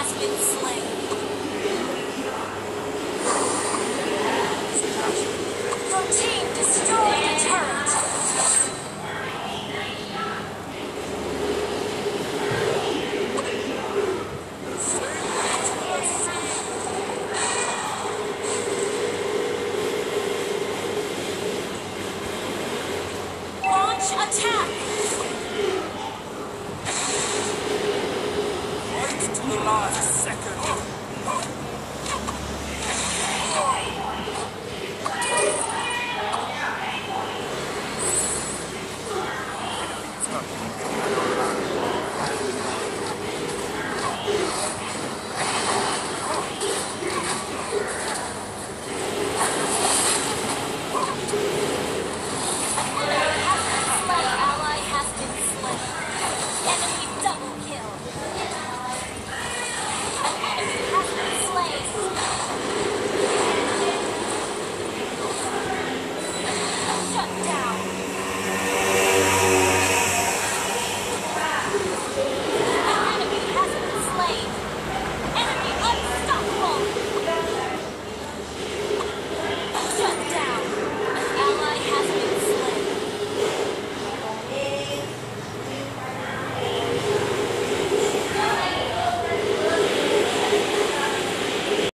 Has been slain. Your team destroyed a turret. Attack! last second.